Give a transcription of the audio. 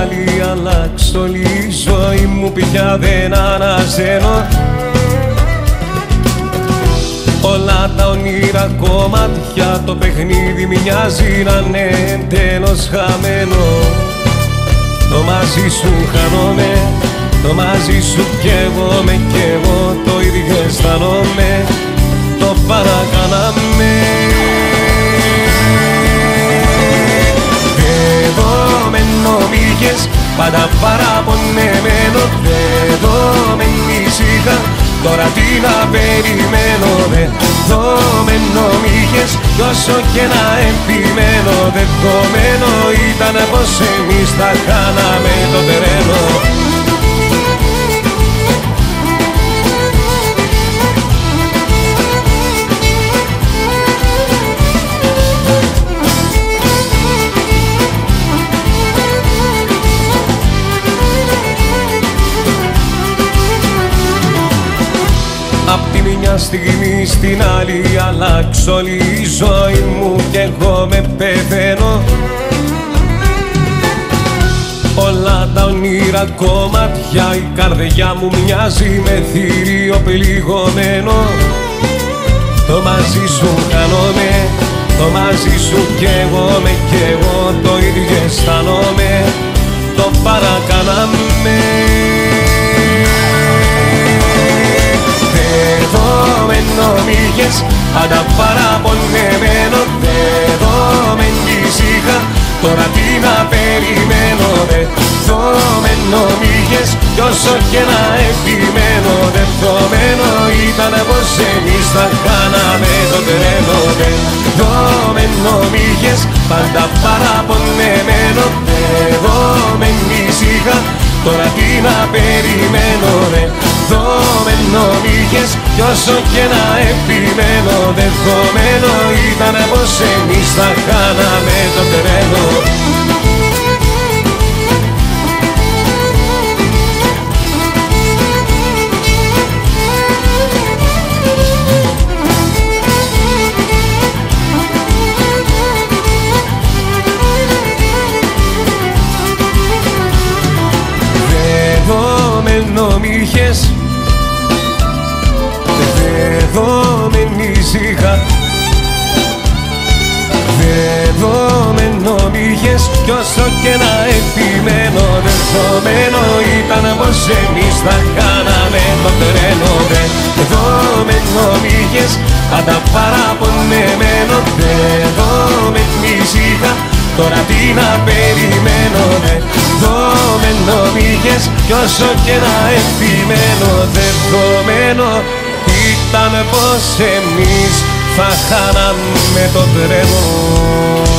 άλλη αλλάξω όλη η ζωή μου πια δεν αναζένω. Όλα τα όνειρα κομμάτια το παιχνίδι μοιάζει να είναι τέλος χαμένο. Το μαζί σου χάνομαι, το μαζί σου κι εγώ με κι εγώ το ίδιο αισθάνομαι. Το παρακάναμε Δεδομένο μ' πάντα παραπονεμένο Δεδομένη ήσυχα. Τώρα τι να περιμένω δεδομένο μ' είχες Κι όσο και να επιμένω δεδομένο ήταν πως εμείς θα χάναμε το τρένο στιγμή στην άλλη αλλάξω όλη η ζωή μου κι εγώ με πεθαίνω. Όλα τα όνειρα κομμάτια η καρδιά μου μοιάζει με θηρίο πληγωμένο. Το μαζί σου κάνομαι, το μαζί σου κι εγώ με κι εγώ το ίδιο αισθάνομαι. Το παρακάναμε όσο και να επιμένω Δεδομένο ήταν πως εμείς θα κάναμε το τρένο Δεδομένο μ' είχες πάντα παραπονεμένο Δεδομένη ήσυχα Τώρα τι να περιμένω ρε Δεδομένο μ' είχες κι όσο και να επιμένω Δεδομένο ήταν πως εμείς θα χάναμε το τρένο είχες Δεδομένη ήσυχα Δεδομένο μ' είχες κι όσο και να επιμένω Δεδομένο ήταν πως εμείς θα κάναμε το τρένο Δεδομένο μ' είχες πάντα παραπονεμένο. Δεδομένη ήσυχα Τώρα τι να κι όσο και να επιμένω Δεδομένο ήταν πως εμείς θα χάναμε το τρένο